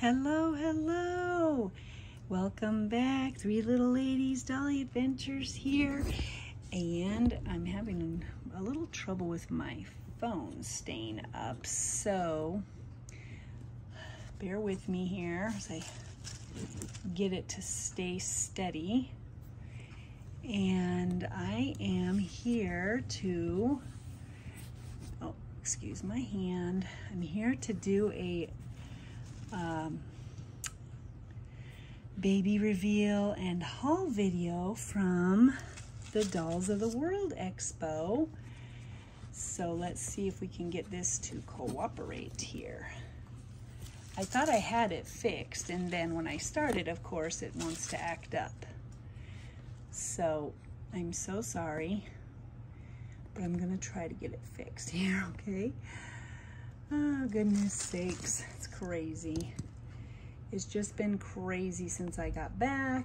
Hello, hello. Welcome back. Three Little Ladies Dolly Adventures here. And I'm having a little trouble with my phone staying up. So bear with me here as I get it to stay steady. And I am here to, oh, excuse my hand. I'm here to do a um, baby reveal and haul video from the Dolls of the World Expo. So let's see if we can get this to cooperate here. I thought I had it fixed and then when I started, of course, it wants to act up. So I'm so sorry, but I'm gonna try to get it fixed here, okay? Oh, goodness sakes, it's crazy. It's just been crazy since I got back.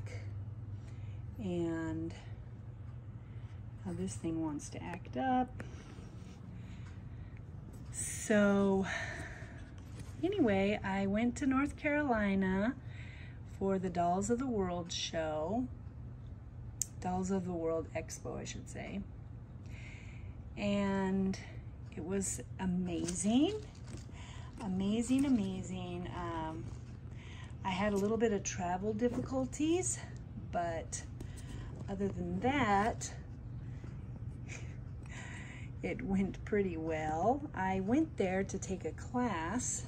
And now this thing wants to act up. So anyway, I went to North Carolina for the Dolls of the World show. Dolls of the World Expo, I should say. And it was amazing amazing, amazing. Um, I had a little bit of travel difficulties, but other than that, it went pretty well. I went there to take a class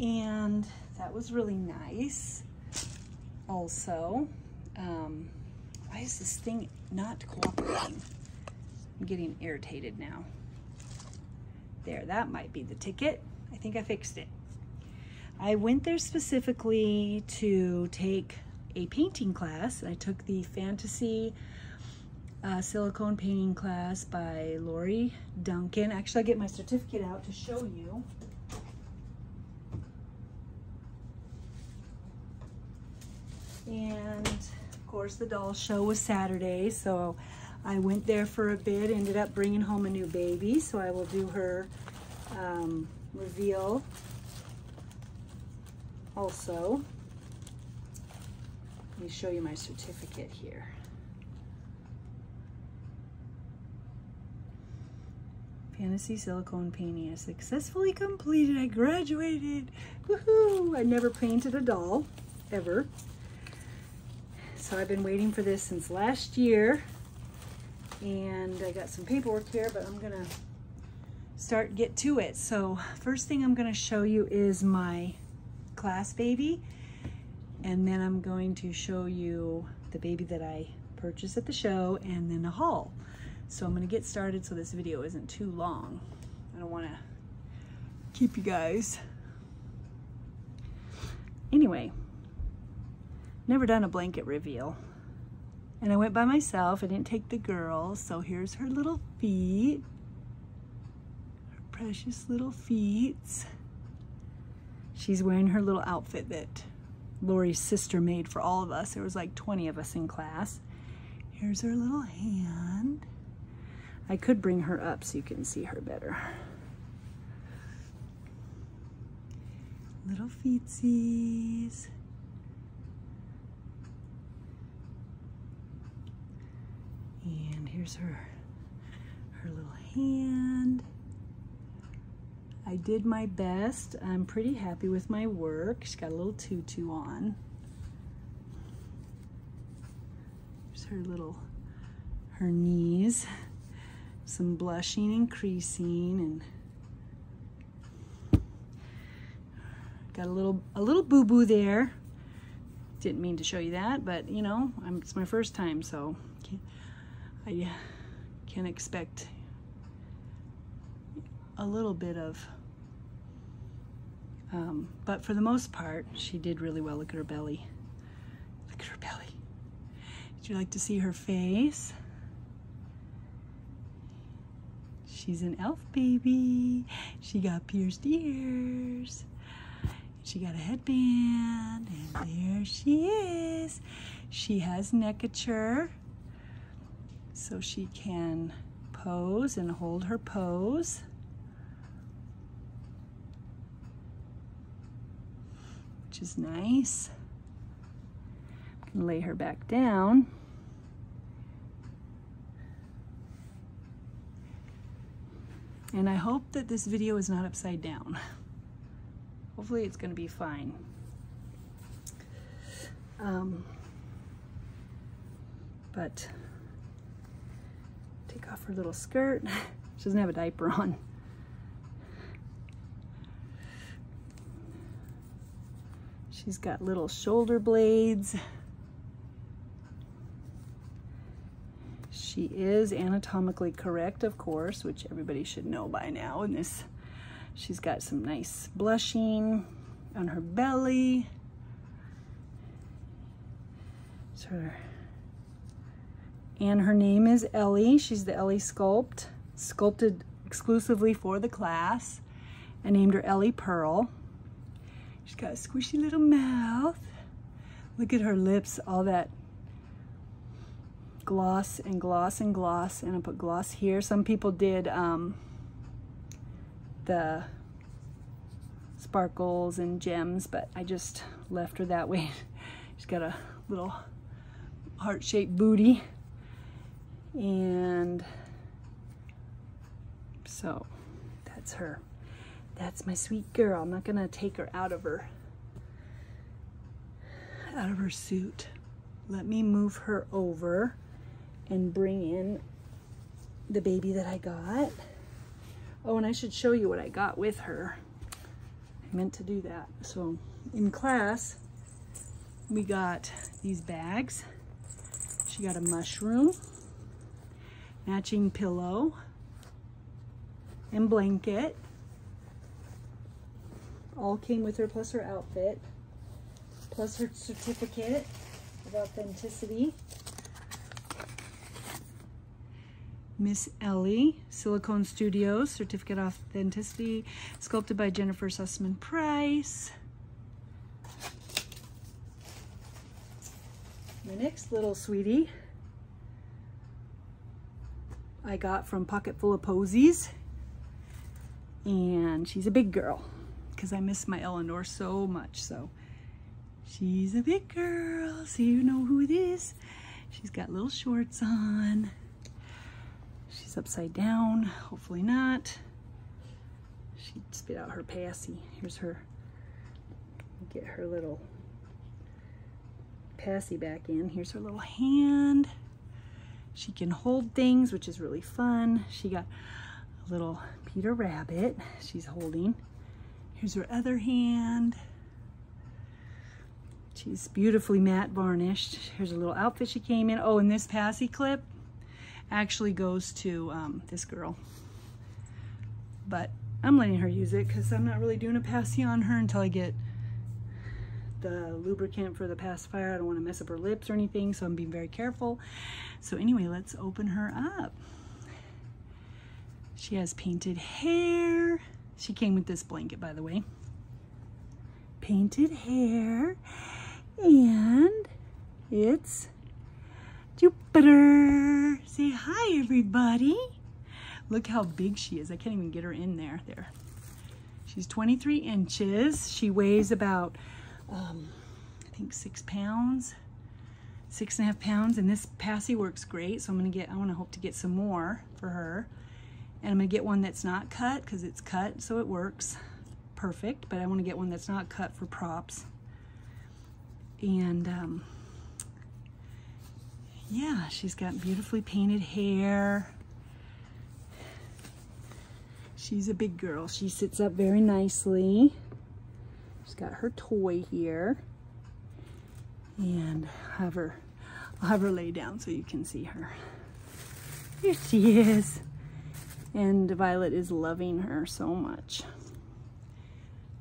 and that was really nice. Also, um, why is this thing not cooperating? I'm getting irritated now. There, that might be the ticket. I think I fixed it. I went there specifically to take a painting class. I took the fantasy uh, silicone painting class by Lori Duncan. Actually, I'll get my certificate out to show you. And of course, the doll show was Saturday, so I went there for a bit, ended up bringing home a new baby, so I will do her um, reveal also. Let me show you my certificate here. Fantasy silicone painting. I successfully completed. I graduated. Woohoo! I never painted a doll, ever. So I've been waiting for this since last year and I got some paperwork here, but I'm gonna start get to it. So first thing I'm gonna show you is my class baby, and then I'm going to show you the baby that I purchased at the show and then a haul. So I'm gonna get started so this video isn't too long. I don't wanna keep you guys. Anyway, never done a blanket reveal. And I went by myself. I didn't take the girls. So here's her little feet. Precious little feet. She's wearing her little outfit that Lori's sister made for all of us. There was like 20 of us in class. Here's her little hand. I could bring her up so you can see her better. Little feetsies. And here's her, her little hand. I did my best. I'm pretty happy with my work. She's got a little tutu on. Here's her little, her knees. Some blushing and creasing and got a little, a little boo-boo there. Didn't mean to show you that, but you know, I'm, it's my first time, so I can't expect a little bit of, um, but for the most part, she did really well. Look at her belly. Look at her belly. Would you like to see her face? She's an elf baby. She got pierced ears. She got a headband, and there she is. She has necature so she can pose and hold her pose. Which is nice. lay her back down. And I hope that this video is not upside down. Hopefully it's gonna be fine. Um, but take off her little skirt. she doesn't have a diaper on. She's got little shoulder blades. She is anatomically correct, of course, which everybody should know by now. And this, she's got some nice blushing on her belly. So her, and her name is Ellie. She's the Ellie Sculpt, sculpted exclusively for the class. I named her Ellie Pearl. She's got a squishy little mouth. Look at her lips, all that gloss and gloss and gloss and I put gloss here. Some people did um, the sparkles and gems, but I just left her that way. She's got a little heart-shaped booty. And so that's her. That's my sweet girl. I'm not gonna take her out of her out of her suit. Let me move her over and bring in the baby that I got. Oh, and I should show you what I got with her. I meant to do that. So in class, we got these bags. She got a mushroom, matching pillow, and blanket. All came with her plus her outfit, plus her certificate of authenticity. Miss Ellie, Silicone Studios, Certificate of Authenticity, sculpted by Jennifer Sussman Price. My next little sweetie I got from Pocket Full of Posies. And she's a big girl because I miss my Eleanor so much. So she's a big girl. So you know who it is. She's got little shorts on. She's upside down, hopefully not. She spit out her passy. Here's her, get her little passy back in. Here's her little hand. She can hold things, which is really fun. She got a little Peter Rabbit she's holding. Here's her other hand. She's beautifully matte varnished. Here's a little outfit she came in. Oh, and this passy clip, actually goes to um, this girl. But I'm letting her use it because I'm not really doing a passy on her until I get the lubricant for the pacifier. I don't want to mess up her lips or anything, so I'm being very careful. So anyway, let's open her up. She has painted hair. She came with this blanket, by the way. Painted hair. And it's Jupiter. Say hi, everybody. Look how big she is. I can't even get her in there. There. She's 23 inches. She weighs about, um, I think six pounds, six and a half pounds. And this passy works great. So I'm going to get, I want to hope to get some more for her. And I'm to get one that's not cut because it's cut. So it works perfect. But I want to get one that's not cut for props. And, um, yeah, she's got beautifully painted hair. She's a big girl. She sits up very nicely. She's got her toy here. And have her, I'll have her lay down so you can see her. Here she is. And Violet is loving her so much.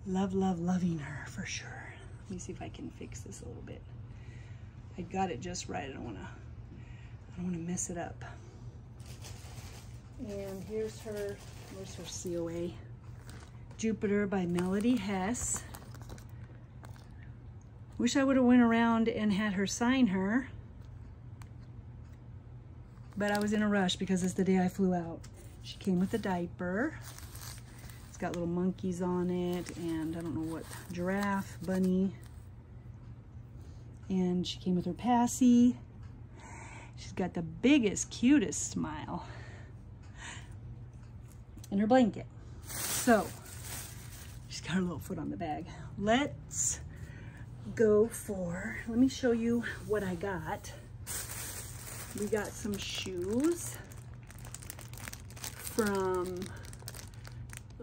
Love, love, loving her for sure. Let me see if I can fix this a little bit. I got it just right. I don't want to I don't want to mess it up. And here's her, where's her COA? Jupiter by Melody Hess. Wish I would have went around and had her sign her. But I was in a rush because it's the day I flew out. She came with a diaper. It's got little monkeys on it and I don't know what, giraffe, bunny, And she came with her passy. She's got the biggest, cutest smile. And her blanket. So, she's got her little foot on the bag. Let's go for, let me show you what I got. We got some shoes from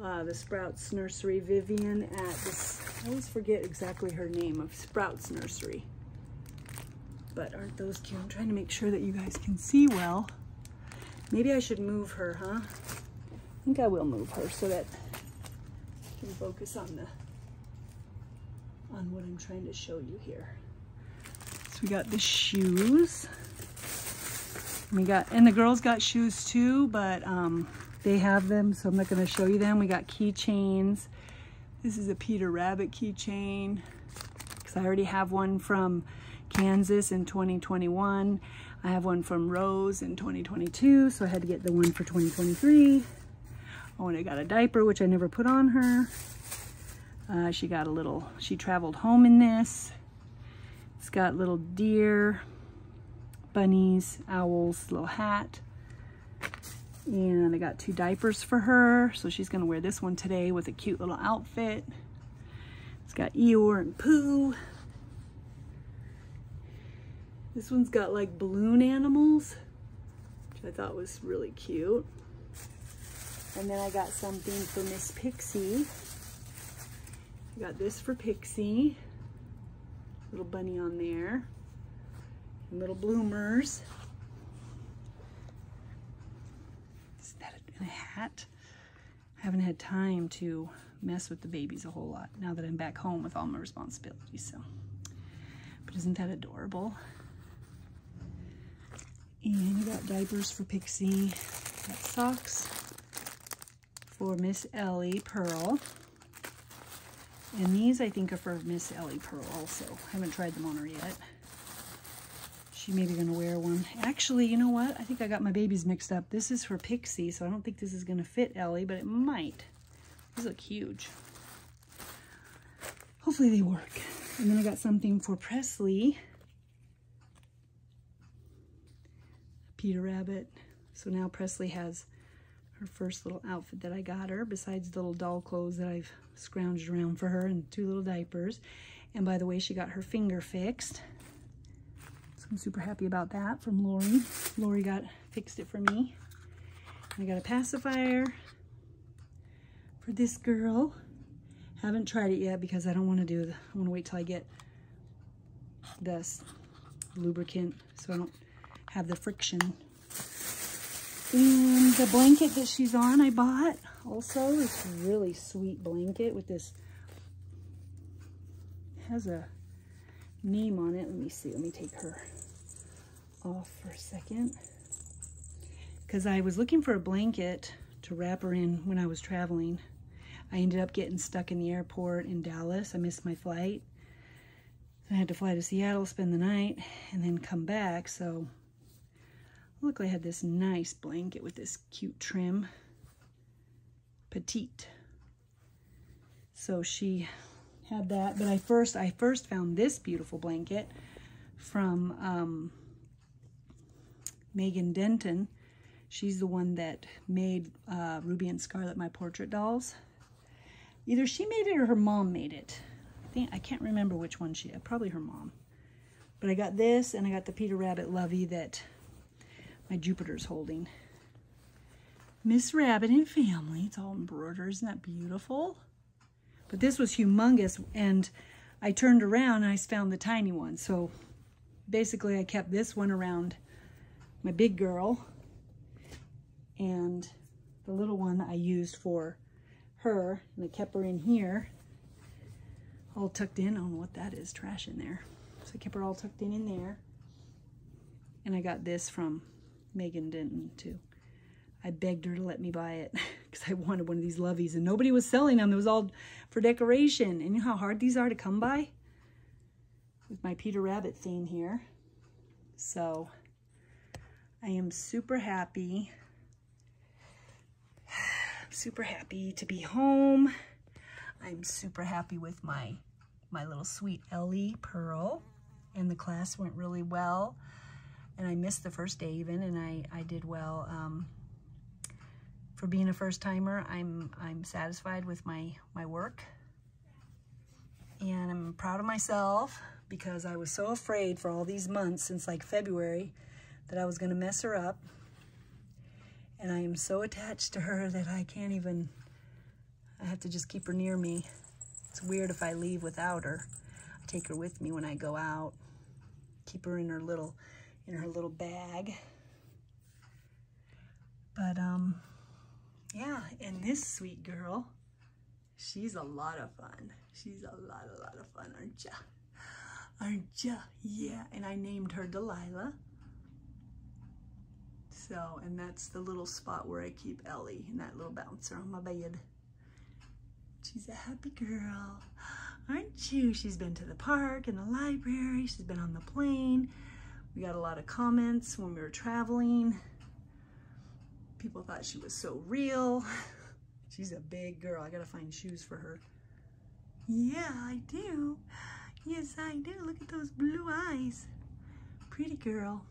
uh, the Sprouts Nursery. Vivian at this, I always forget exactly her name of Sprouts Nursery. But aren't those cute? I'm trying to make sure that you guys can see well. Maybe I should move her, huh? I think I will move her so that I can focus on the on what I'm trying to show you here. So we got the shoes. We got, and the girls got shoes too, but um, they have them, so I'm not gonna show you them. We got keychains. This is a Peter Rabbit keychain, because I already have one from Kansas in 2021. I have one from Rose in 2022, so I had to get the one for 2023. Oh, and I got a diaper, which I never put on her. Uh, she got a little, she traveled home in this. It's got little deer, bunnies, owls, little hat. And I got two diapers for her. So she's gonna wear this one today with a cute little outfit. It's got Eeyore and Pooh. This one's got like balloon animals, which I thought was really cute. And then I got something for Miss Pixie. I got this for Pixie. Little bunny on there. And little bloomers. That a, hat? I haven't had time to mess with the babies a whole lot now that I'm back home with all my responsibilities. So, But isn't that adorable? And you got diapers for Pixie. Got socks for Miss Ellie Pearl. And these I think are for Miss Ellie Pearl also. I haven't tried them on her yet. She may be going to wear one. Actually, you know what? I think I got my babies mixed up. This is for Pixie, so I don't think this is going to fit Ellie, but it might. These look huge. Hopefully they work. And then I got something for Presley. Peter Rabbit. So now Presley has her first little outfit that I got her, besides the little doll clothes that I've scrounged around for her and two little diapers. And by the way, she got her finger fixed. So I'm super happy about that from Lori. Lori got fixed it for me. I got a pacifier for this girl. Haven't tried it yet because I don't want to do, the, I want to wait till I get this lubricant so I don't have the friction and the blanket that she's on, I bought also. It's really sweet blanket with this, has a name on it. Let me see. Let me take her off for a second. Because I was looking for a blanket to wrap her in when I was traveling. I ended up getting stuck in the airport in Dallas. I missed my flight. I had to fly to Seattle, spend the night, and then come back. So luckily I had this nice blanket with this cute trim. Petite. So she had that. But I first, I first found this beautiful blanket from um, Megan Denton. She's the one that made uh, Ruby and Scarlet, my portrait dolls. Either she made it or her mom made it. I think I can't remember which one she, probably her mom. But I got this and I got the Peter Rabbit Lovey that my Jupiter's holding. Miss Rabbit and Family. It's all embroidered. Isn't that beautiful? But this was humongous, and I turned around and I found the tiny one. So basically, I kept this one around my big girl, and the little one I used for her, and I kept her in here, all tucked in. Know what that is, trash in there. So I kept her all tucked in in there. And I got this from Megan Denton too. I begged her to let me buy it because I wanted one of these loveys and nobody was selling them. It was all for decoration. And you know how hard these are to come by? With my Peter Rabbit theme here. So I am super happy. Super happy to be home. I'm super happy with my, my little sweet Ellie Pearl and the class went really well. And I missed the first day even, and I, I did well. Um, for being a first timer, I'm, I'm satisfied with my, my work. And I'm proud of myself because I was so afraid for all these months since like February that I was gonna mess her up. And I am so attached to her that I can't even, I have to just keep her near me. It's weird if I leave without her. I take her with me when I go out. Keep her in her little, in her little bag. But, um, yeah, and this sweet girl, she's a lot of fun. She's a lot, a lot of fun, aren't ya? Aren't ya? Yeah, and I named her Delilah. So, and that's the little spot where I keep Ellie in that little bouncer on my bed. She's a happy girl, aren't you? She's been to the park and the library. She's been on the plane. We got a lot of comments when we were traveling. People thought she was so real. She's a big girl. I gotta find shoes for her. Yeah, I do. Yes, I do. Look at those blue eyes. Pretty girl.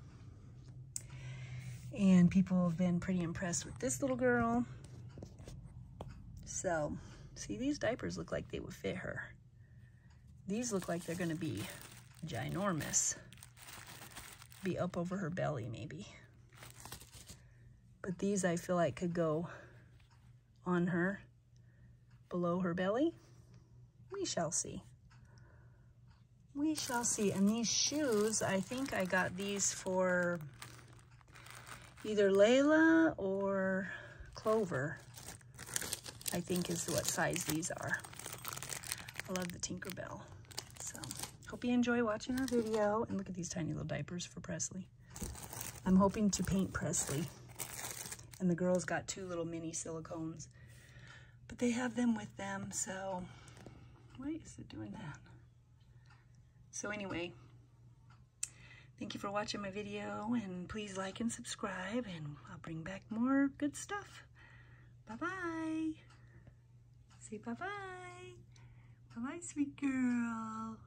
And people have been pretty impressed with this little girl. So, see, these diapers look like they would fit her. These look like they're gonna be ginormous. Be up over her belly, maybe. But these I feel like could go on her below her belly. We shall see. We shall see. And these shoes, I think I got these for either Layla or Clover, I think is what size these are. I love the Tinkerbell. So, hope you enjoy watching our video. And look at these tiny little diapers for Presley. I'm hoping to paint Presley. And the girls got two little mini silicones. But they have them with them, so... Why is it doing that? So anyway, thank you for watching my video, and please like and subscribe, and I'll bring back more good stuff. Bye-bye. Say bye-bye. Bye-bye, sweet girl.